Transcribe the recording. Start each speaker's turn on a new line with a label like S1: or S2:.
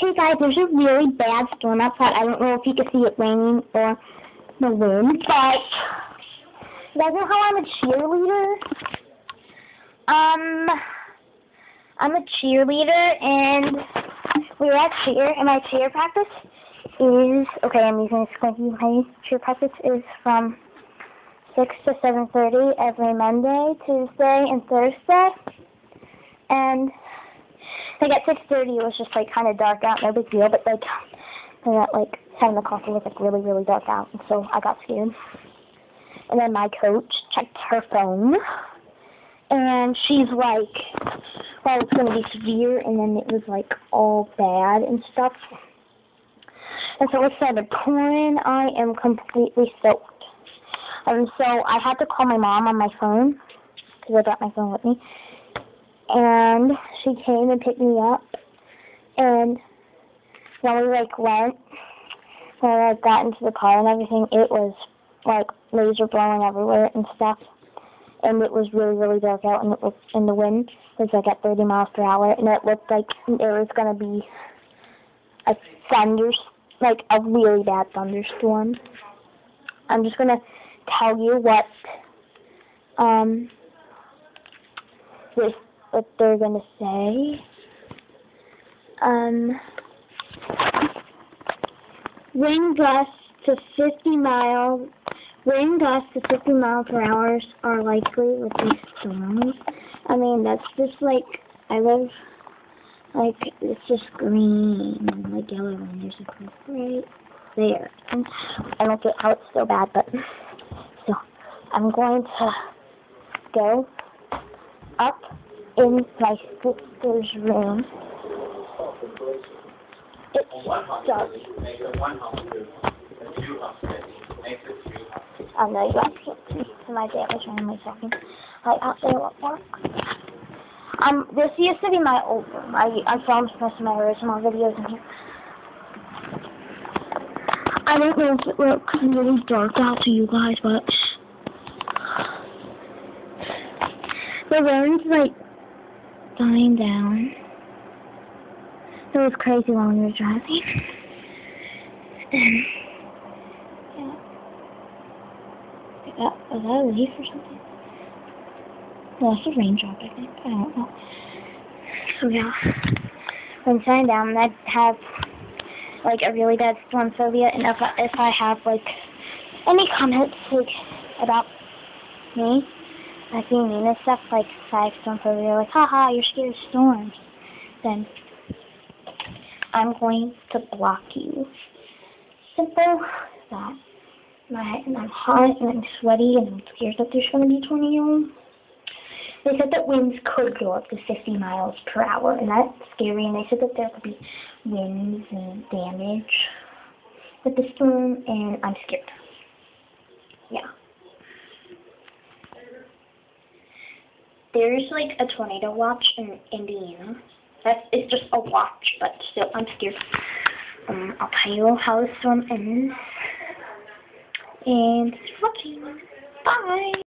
S1: Hey guys, there's a really bad storm outside. I don't know if you can see it raining or the wind, but you guys know how I'm a cheerleader? Um, I'm a cheerleader, and we were at cheer, and my cheer practice is, okay, I'm using a squinty. My cheer practice is from 6 to 7.30 every Monday, Tuesday, and Thursday. And like at 6.30 it was just like kind of dark out, no big deal, but like, at like 7 o'clock it was like really, really dark out, and so I got scared. And then my coach checked her phone, and she's like, well, it's to be severe, and then it was like all bad and stuff. And so it started pouring. I am completely soaked. And so I had to call my mom on my phone, because I brought my phone with me and she came and picked me up, and when we like went, when I like got into the car and everything, it was like laser blowing everywhere and stuff, and it was really really dark out, and it was in the wind. Was like at 30 miles per hour, and it looked like there was gonna be a thunder, like a really bad thunderstorm. I'm just gonna tell you what um this what they're gonna say. Um, wind gusts to 50 miles. Wind gusts to 50 miles per hour are likely with these storms. I mean, that's just like I live. Like it's just green and like yellow, and there's a cliff right there. And I don't get how it's so bad, but so I'm going to go up in my sister's room. It's dark. I know you guys can't see. So my dad was randomly talking like out there at work. Um, this used to be my old room. I I filmed most of my original videos in here. I don't know if it looks really dark out to you guys, but the room's like dying down. It was crazy while we were driving. And, yeah. That, was that a leaf or something? No, it's a raindrop, I think. I don't know. So, yeah. When down, I'd have, like, a really bad storm phobia, and if I, if I have, like, any comments, like, about me, like being mean stuff, like Psych Storm for you're like, haha, you're scared of storms, then I'm going to block you. Simple that. My, and I'm hot and I'm sweaty and I'm scared that there's going to be a tornado. They said that winds could go up to 50 miles per hour, and that's scary. And they said that there could be winds and damage with the storm, and I'm scared. Yeah. There's like a tornado watch in Indiana. That's it's just a watch, but still I'm scared. Um, I'll tell you how the storm ends. And watching. Bye.